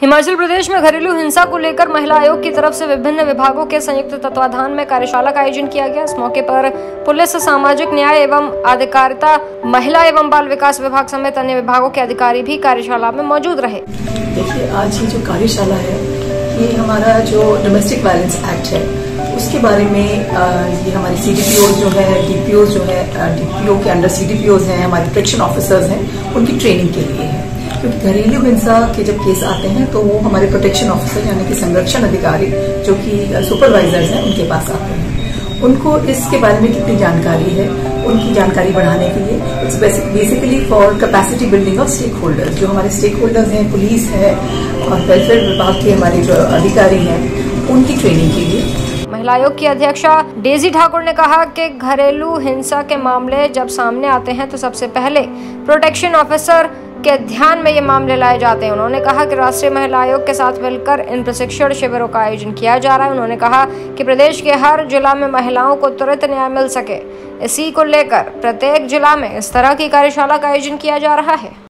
हिमाचल प्रदेश में घरेलू हिंसा को लेकर महिला आयोग की तरफ़ से विभिन्न विभागों के संयुक्त तत्वाधान में कार्यशाला का आयोजन किया गया। इस मौके पर पुलिस, सामाजिक न्याय एवं अधिकारिता महिला एवं बाल विकास विभाग समेत अन्य विभागों के अधिकारी भी कार्यशाला में मौजूद रहे। देखिए, आज ये जो कार्यशाला है, ये हमारा जो डोमेस्टिक वायलेंस एक्ट है, उसके बारे में ये हमारे सी जो है डीपीओ जो है डीपीओ के अंडर सी हैं, हमारे प्रोटेक्शन ऑफिसर्स हैं, उनकी ट्रेनिंग के लिए है। घरेलू हिंसा के जब केस आते हैं तो वो हमारे प्रोटेक्शन ऑफिसर यानी कि संरक्षण अधिकारी, जो कि सुपरवाइजर्स हैं, उनके पास आते हैं। उनको इसके बारे में कितनी जानकारी है, उनकी जानकारी बढ़ाने के लिए it's basically for capacity building of stakeholders जो हमारे स्टेक होल्डर्स हैं पुलिस है, और वेलफेयर विभाग के हमारे जो अधिकारी हैं, उनकी ट्रेनिंग के लिए। महिला आयोग की अध्यक्षा डेजी ठाकुर ने कहा कि घरेलू हिंसा के मामले जब सामने आते हैं तो सबसे पहले प्रोटेक्शन ऑफिसर के ध्यान में ये मामले लाए जाते हैं। उन्होंने कहा कि राष्ट्रीय महिला आयोग के साथ मिलकर इन प्रशिक्षण शिविरों का आयोजन किया जा रहा है। उन्होंने कहा कि प्रदेश के हर जिला में महिलाओं को तुरंत न्याय मिल सके। इसी को लेकर प्रत्येक जिला में इस तरह की कार्यशाला का आयोजन किया जा रहा है।